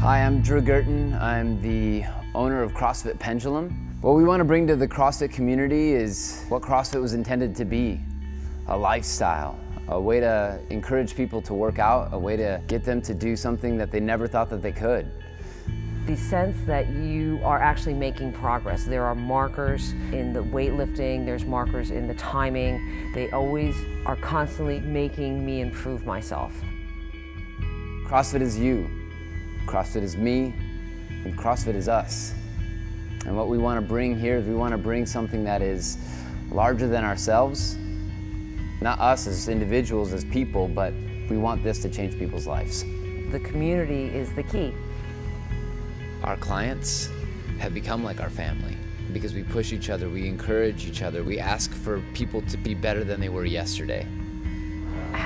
Hi, I'm Drew Gurton. I'm the owner of CrossFit Pendulum. What we want to bring to the CrossFit community is what CrossFit was intended to be, a lifestyle, a way to encourage people to work out, a way to get them to do something that they never thought that they could. The sense that you are actually making progress. There are markers in the weightlifting, there's markers in the timing. They always are constantly making me improve myself. CrossFit is you, CrossFit is me, and CrossFit is us. And what we want to bring here is we want to bring something that is larger than ourselves, not us as individuals, as people, but we want this to change people's lives. The community is the key. Our clients have become like our family because we push each other, we encourage each other, we ask for people to be better than they were yesterday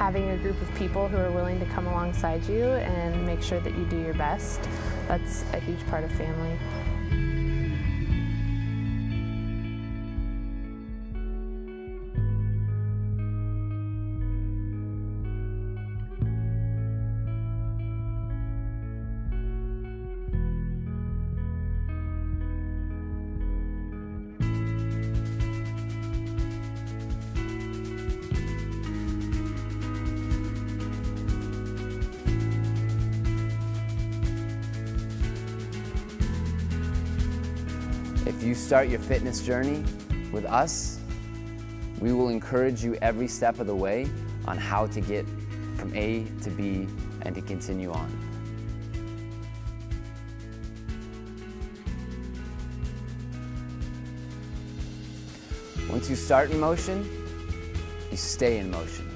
having a group of people who are willing to come alongside you and make sure that you do your best, that's a huge part of family. If you start your fitness journey with us, we will encourage you every step of the way on how to get from A to B and to continue on. Once you start in motion, you stay in motion.